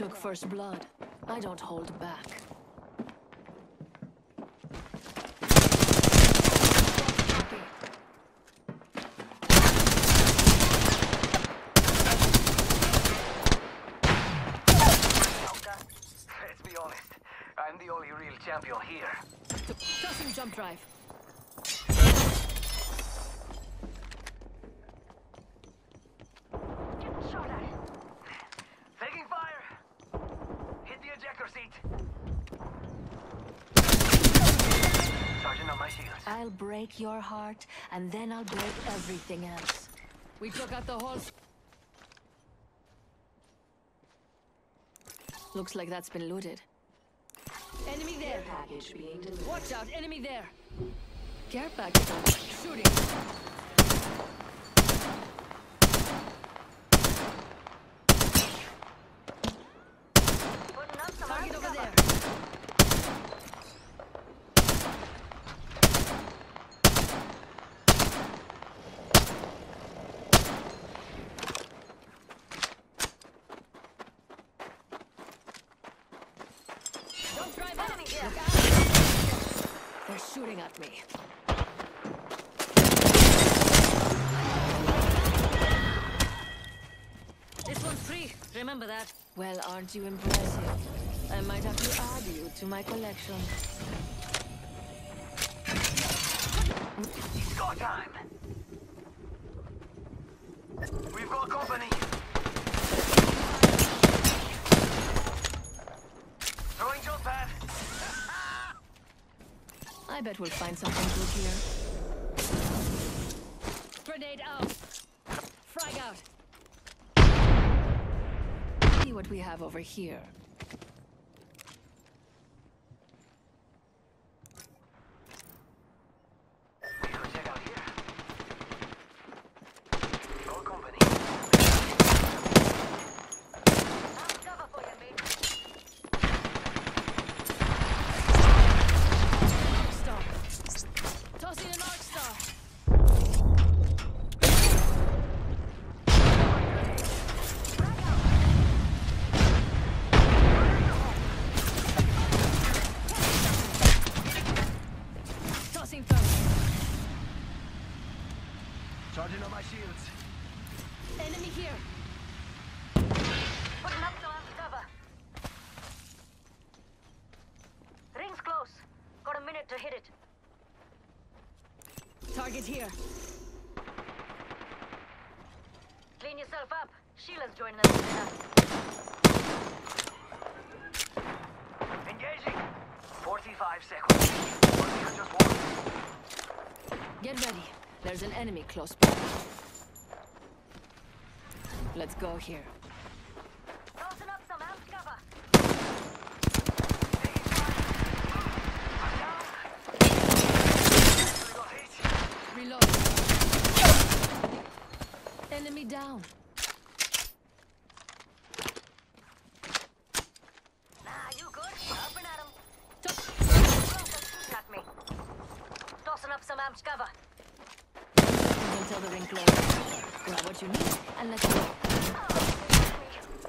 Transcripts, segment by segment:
Took first blood. I don't hold back. Let's be honest. I'm the only real champion here. Tossing jump drive. Getting shot at. Taking fire. Hit the ejector seat. Sergeant on my shields. I'll break your heart, and then I'll break everything else. We took out the whole... Looks like that's been looted. Enemy there. Package being delivered. Watch out, enemy there. Care package. Shooting. Putting up some Target over cover. there. Don't drive out. Enemy here. Look out. They're shooting at me. This one's free. Remember that. Well, aren't you impressive? I might have to add you to my collection. It's go time. We've got company. I bet we'll find something good here. Grenade out. Frag out. See what we have over here. We go check out here. Got company. Now cover for you, mate. Star. Tossing an arc star. Tossing thermite. Charging on my shields. Enemy here. Putting up some cover. Ring's close. Got a minute to hit it. Target here. Clean yourself up. Sheila's joining us now. Engaging. 45 seconds. Just. Get ready. There's an enemy close by. Let's go here. Tossing up some amp cover. I'm down. We got hit. Reload. Enemy down. Nah, you good? Helping at him. To- me. Tossing up some amps cover. until the ring closes. Grab what you need and let's go. Oh,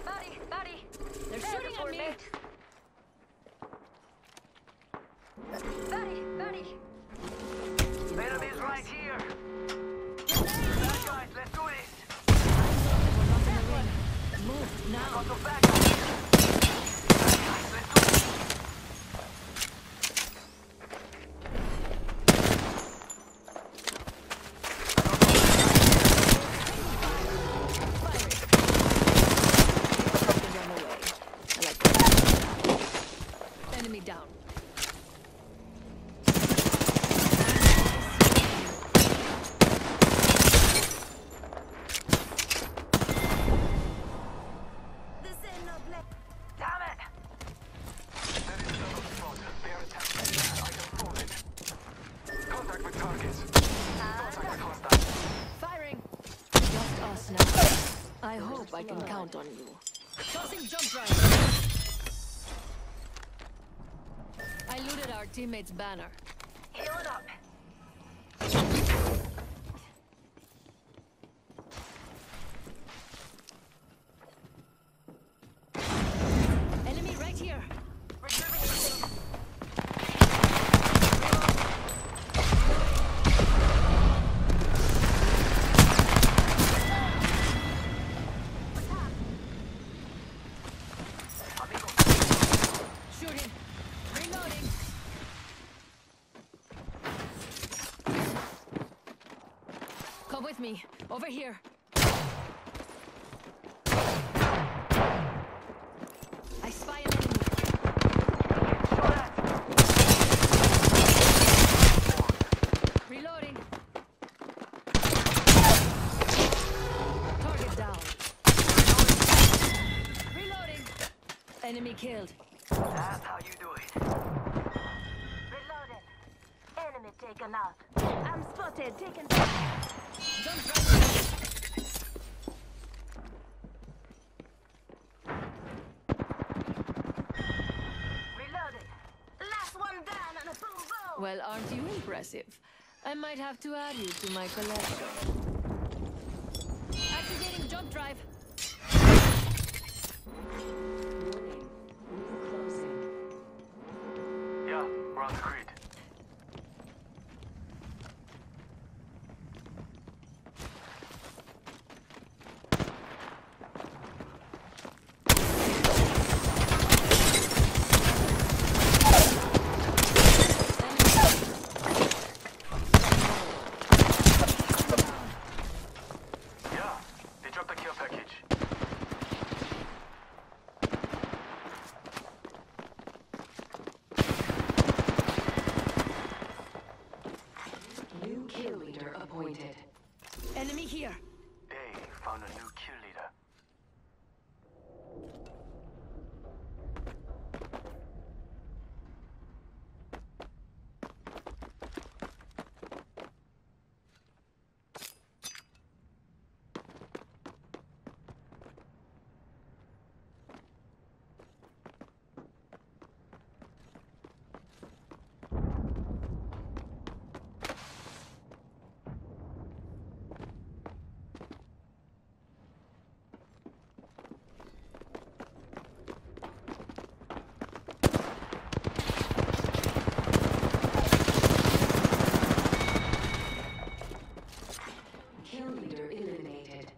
buddy, buddy. They're There's shooting a at me. Buddy, buddy. Enemies right here. Now. Teammate's banner. Healing up. Come with me. Over here. I spy an enemy. Reloading. Target down. Reloading. Enemy killed. Spotted. Taken down. Jump right. Reloading. Last one down and a boom boom. Well, aren't you impressive? I might have to add you to my collection. Activating jump drive. Yeah, we're on the grid. Yeah, they dropped the kill package. New kill leader appointed. Enemy here. They found a new kill leader. Kill leader eliminated.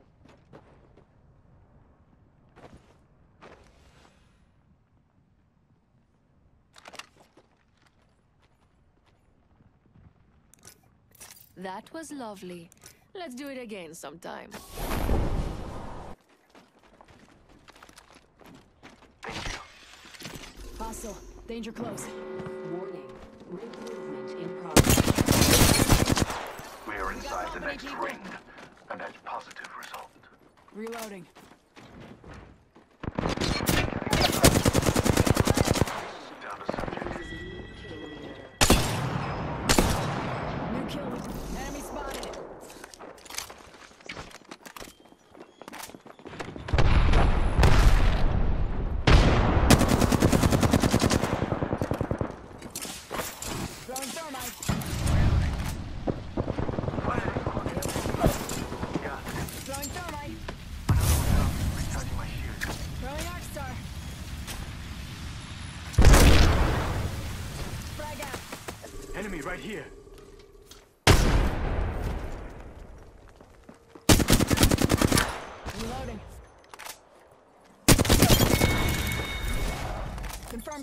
That was lovely. Let's do it again sometime. Thank. Hostile. Danger close. Warning. Ring movement in progress. We are inside the next ring. A net positive result. Reloading. Down to subject. Kill leader. New kill. Enemy spotted. Throwing thermite. Yeah, Throwing thermite. recharging my shield. Throwing arc star. Frag out. Enemy right here. Reloading. Confirm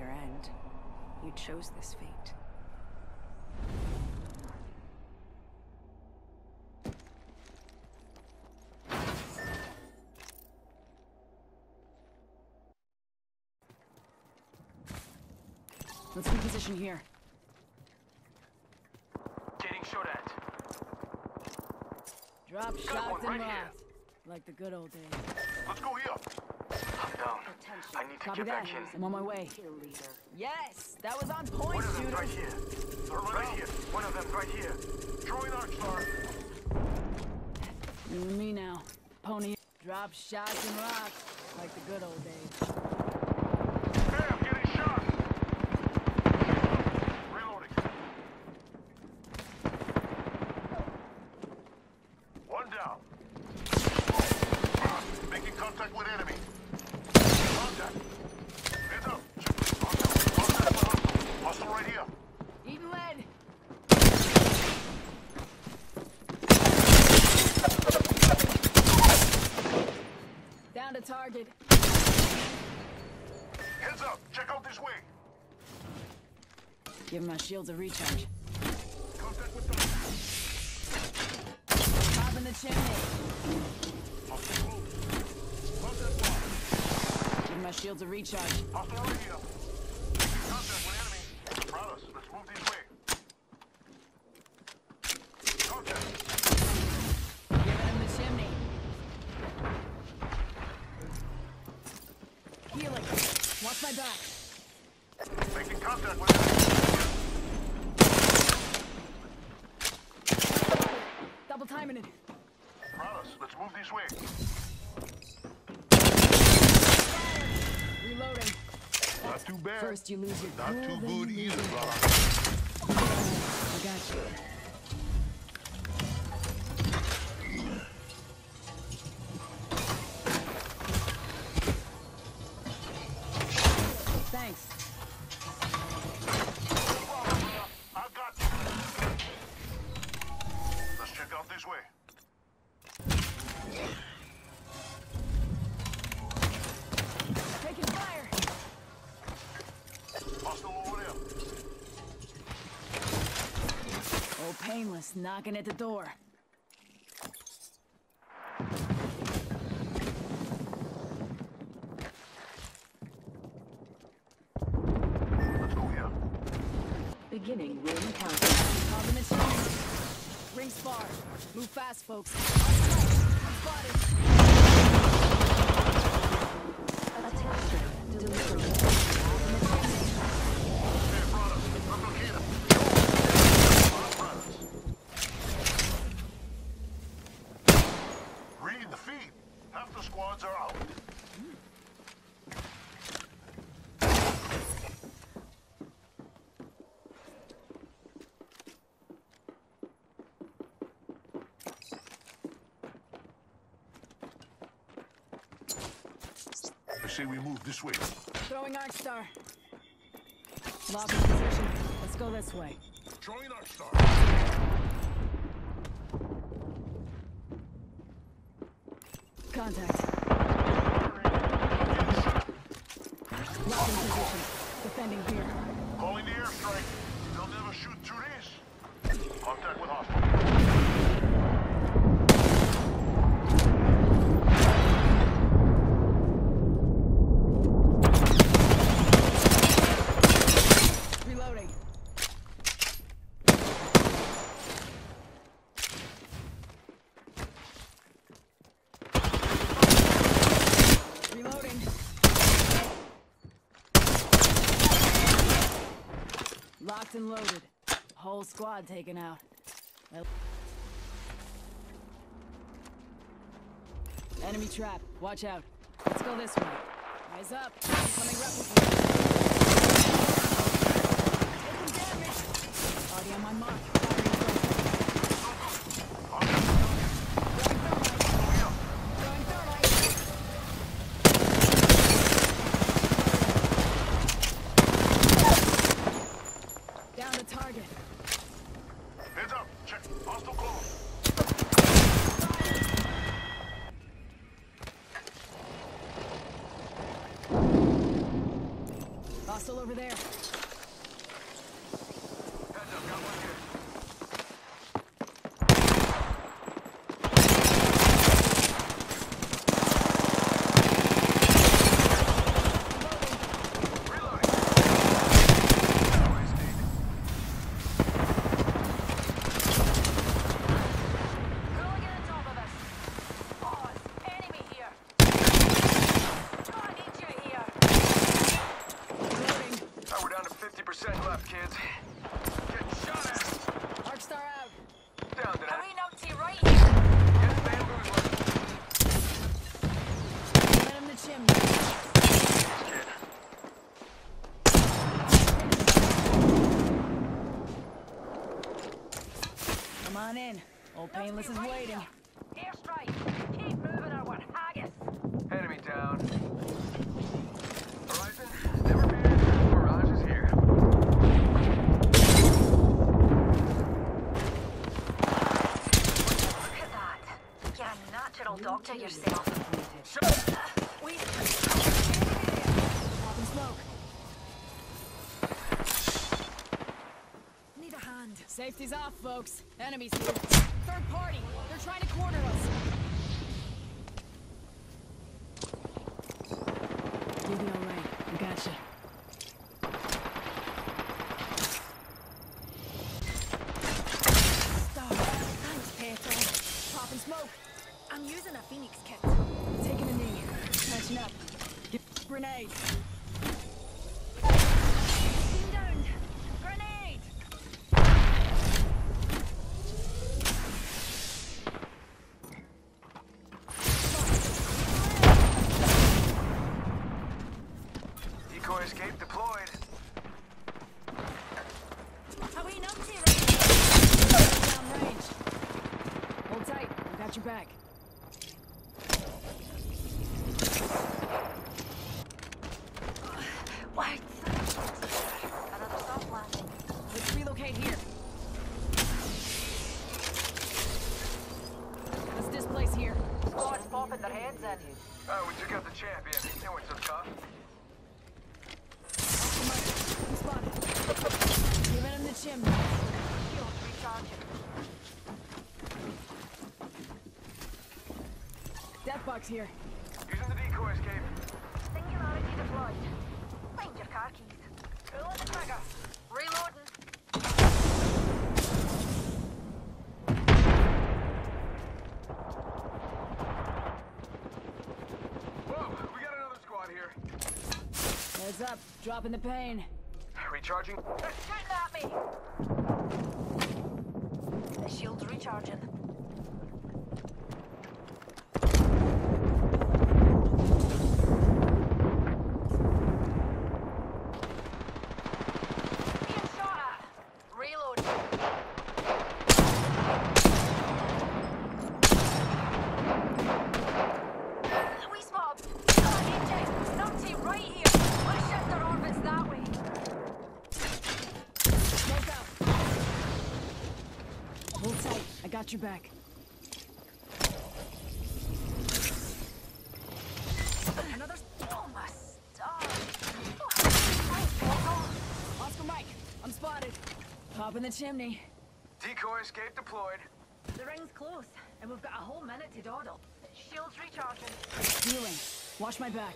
your end. You chose this fate. Let's reposition here. Getting shot at. Drop Got shots and right here. Like the good old days. Let's go here. I'm down. I need to Copy get that. back in. I'm on my way. Kill leader. Yes, that was on point! point, One of them shooter. right here. Right oh. here. One of them right here. Throwing arc star. You and me now. Pony. Drop shots and rocks. Like the good old days. Contact with enemy. Contact. Heads up. Contact. Contact with hostile. Hostile right here. Eating lead. Down to target. Heads up. Check out this way. Give my shields a recharge. Contact with target. Pop in the chimney. Hostile close. Contact one. Give my shields a recharge. Hostile right here. Contact with enemy. Brothers, let's move this way. Contact. Give him the chimney. Healing. Watch my back. Making contact with enemy. Double timing it. Brothers, let's move this way. Reloading. Not too bad. First you lose your Not too good either, brother. I got you. Thanks. Knocking at the door. Beginning. Call them in chimney. Ring spar. Move fast, folks. I'm spotted. Attention. Delivery. Hey, brothers, I'm Makita. Brothers. Read the feed. Half the squads are out. I say we move this way. Throwing Arc Star. Lock in position. Let's go this way. Throwing Arc Star. Contact. Lock in position. Defending here. Calling the airstrike. They'll never shoot through this. Contact with hostile. Reloading. Reloading. Locked and loaded. Taken out. Well- Enemy trap. Watch out. Let's go this way. Eyes up. On my mark. Firing Throwing thermite. Throwing thermite. Down to target. Heads up. Check. Hostile close. Hostile over there. Heads up, got one here. Reloading. Nice, Deke. Going on top of us. Pause. Enemy here. I need you here. Reloading. Now we're down to 50% left, kids. Getting shot at. Arc star out. Down to Are that. we numpty right here? Yes, ma'am, moving left. Let him the chimney. Come on in. Old Painless is Right waiting. here. Airstrike. Keep moving or we're haggis. Enemy Horizon, never fear. Mirage is here. Look at that. You're a natural doctor yourself. We Popping smoke. Need a hand. Safety's off, folks. Enemies here. Third party. They're trying to corner us. You'll be all right. I gotcha. Stop. Thanks, Pedro. Popping smoke. I'm using a Phoenix kit. Taking a knee. Catching up. Get grenade. Death box here. Using the decoy escape. Singularity deployed. Find your car keys. Pulling the trigger. Reloading. Whoa, we got another squad here. Heads up. Dropping the pain. Recharging. They're shooting at me. The shield's recharging. Being shot at. Reload. We spot. AJ, numpty right here. Let's shift our orbits that way. Smoke out. Hold tight. I got your back. Another. Oh, my star. Oscar Mike. I'm spotted. Popping the chimney. Decoy escape deployed. The ring's close, and we've got a whole minute to dawdle. Shields recharging. Healing. Watch my back.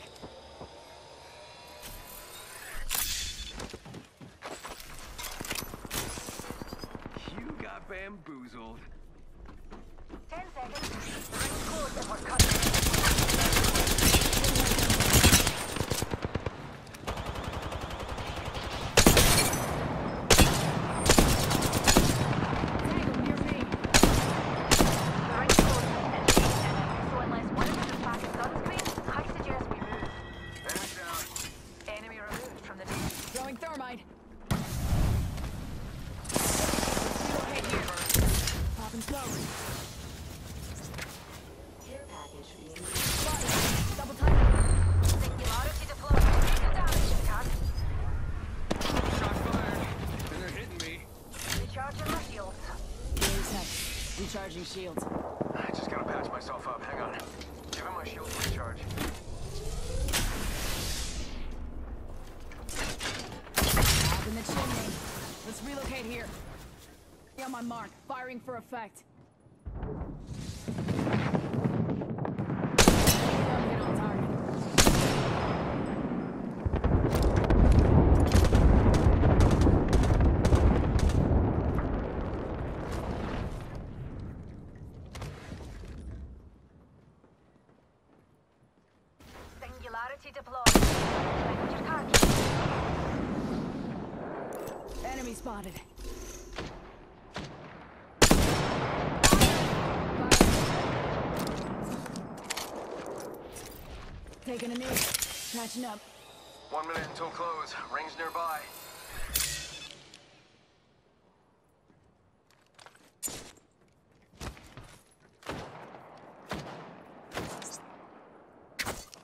You got bamboozled. Ten seconds. The ring's close, and we're cutting. Tango near me. The ring's close, and she's in it. So unless one of us is past sunscreen, I suggest we move. Enemy down. Enemy removed from the team. Throwing thermite. Relocate here. Popping smoke. Spotted. Double time. Singularity deployed. Take it down if you can. Shots fired. And they're hitting me. Recharging my shields. Healing tech. Recharging shields. I just gotta patch myself up. Hang on. Give him my shield recharge. In the chimney. Let's relocate here. Be on my mark. Firing for effect. Enemy spotted. Taking a knee. Catching up. One minute until close. Rings nearby.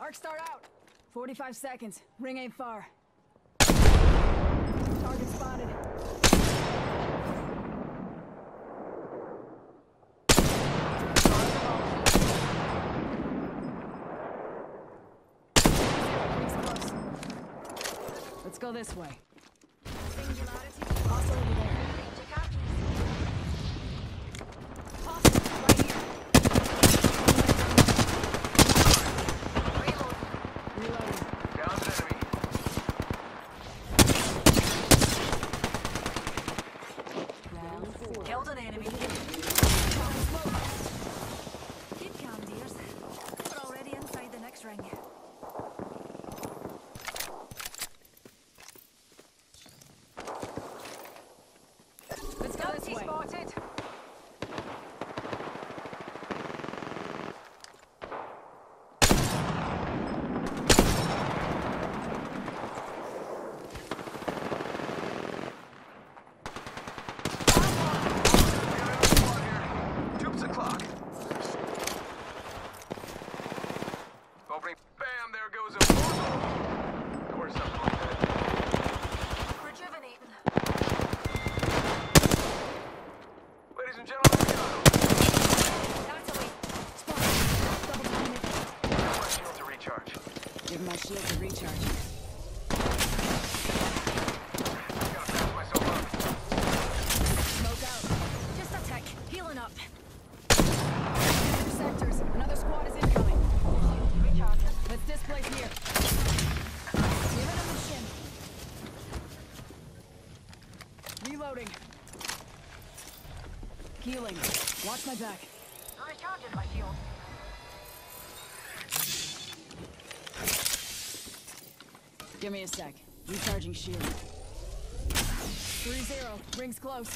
Arc star out. 45 seconds. Ring ain't far. Let's go this way. Singularity. Healing. Watch my back. Recharging my shield. Give me a sec. Recharging shield. 3-0. Rings close.